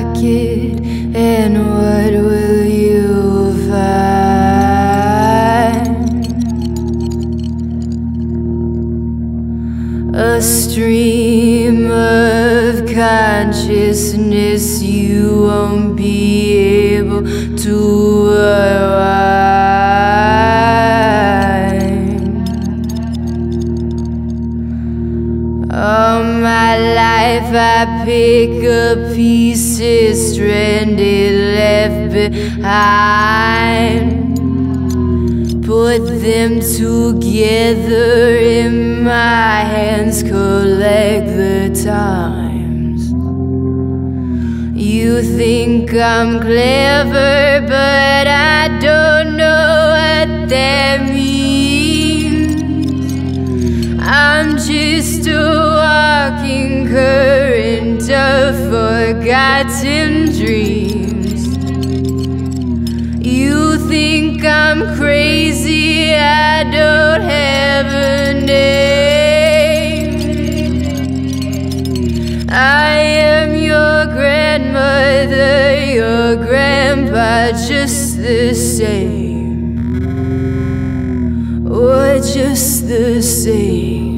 pocket, and what will you find? A stream of consciousness you won't be able to I pick up pieces stranded left behind. Put them together in my hands, collect the times. You think I'm clever, but I don't know what that means. I'm just a walking forgotten dreams. You think I'm crazy, I don't have a name. I am your grandmother, your grandpa, just the same. Or just the same. Or just the same.